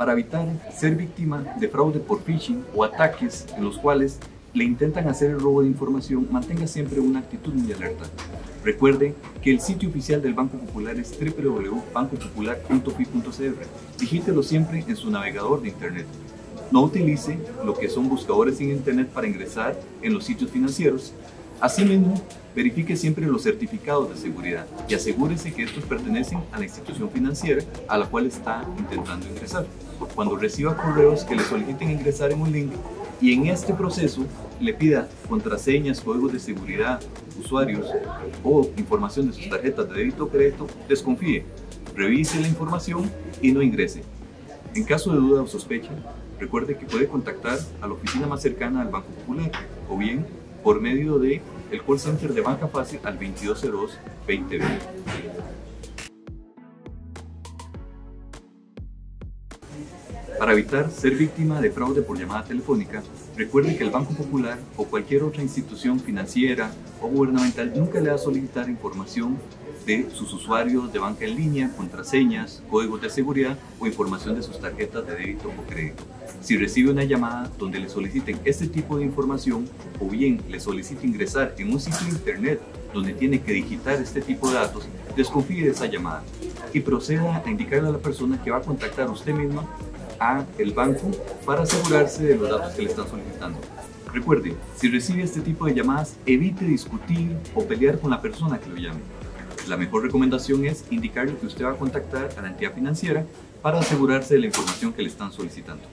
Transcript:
Para evitar ser víctima de fraude por phishing o ataques en los cuales le intentan hacer el robo de información, mantenga siempre una actitud muy alerta. Recuerde que el sitio oficial del Banco Popular es www.bancopopular.fi.cr. Digítelo siempre en su navegador de Internet. No utilice lo que son buscadores en Internet para ingresar en los sitios financieros. Asimismo, verifique siempre los certificados de seguridad y asegúrese que estos pertenecen a la institución financiera a la cual está intentando ingresar. Cuando reciba correos que le soliciten ingresar en un link y en este proceso le pida contraseñas, códigos de seguridad, usuarios o información de sus tarjetas de débito o crédito, desconfíe, revise la información y no ingrese. En caso de duda o sospecha, recuerde que puede contactar a la oficina más cercana al Banco Popular o bien por medio de el call center de Banca Fácil al 2202-2020. Para evitar ser víctima de fraude por llamada telefónica, recuerde que el Banco Popular o cualquier otra institución financiera o gubernamental nunca le va a solicitar información de sus usuarios de banca en línea, contraseñas, códigos de seguridad o información de sus tarjetas de débito o crédito. Si recibe una llamada donde le soliciten este tipo de información o bien le solicite ingresar en un sitio de internet donde tiene que digitar este tipo de datos, desconfíe de esa llamada y proceda a indicarle a la persona que va a contactar a usted misma a el banco para asegurarse de los datos que le están solicitando. Recuerde, si recibe este tipo de llamadas, evite discutir o pelear con la persona que lo llame. La mejor recomendación es indicarle que usted va a contactar a la entidad financiera para asegurarse de la información que le están solicitando.